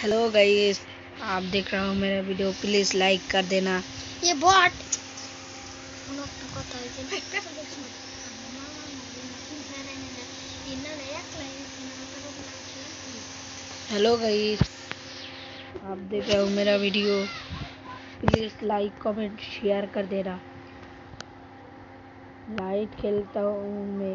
Hello guys आप देख रहे हो मेरा वीडियो प्लीज़ लाइक कर देना ये बॉट हेलो गाइस आप देख रहे हो मेरा video please like comment share कर देना लाइट खेलता हूँ मैं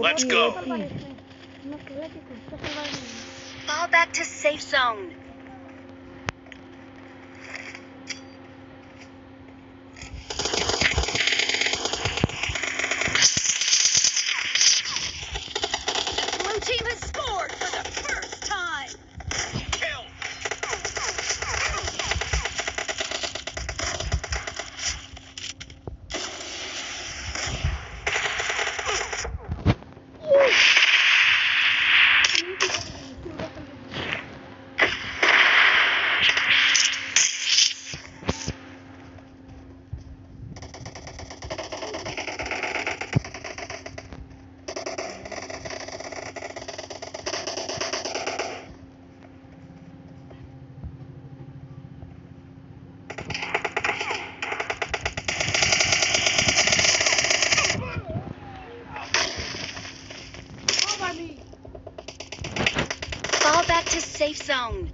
Let's go. Fall back to safe zone. to safe zone.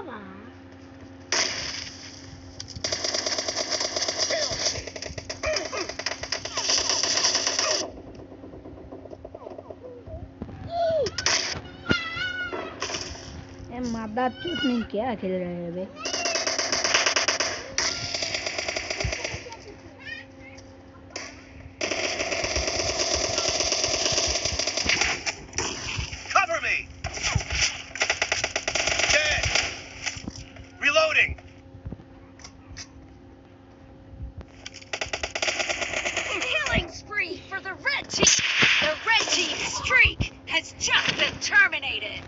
বাবা मादा चूत नहीं क्या खेल रहे हैं भाई team, the red team streak has just been terminated.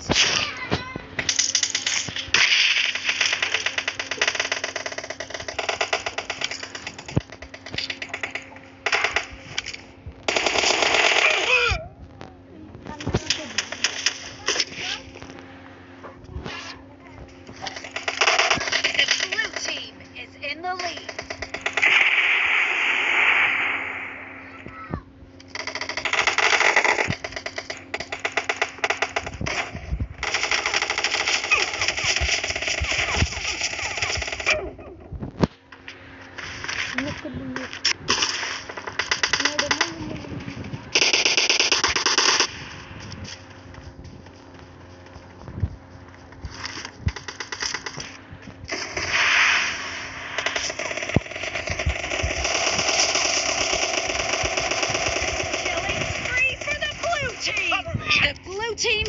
team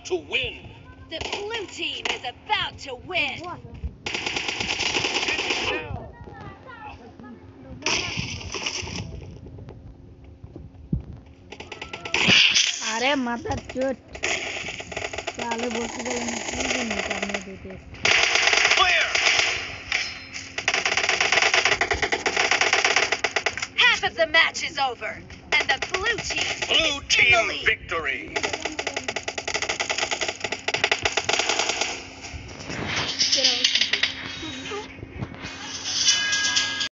about to win. The blue team is about to win. আরে মাথা চোট তাহলে বলতে পারেন কি জন্য আপনি দিতে Half of the match is over, and the blue team blue team victory. s e r i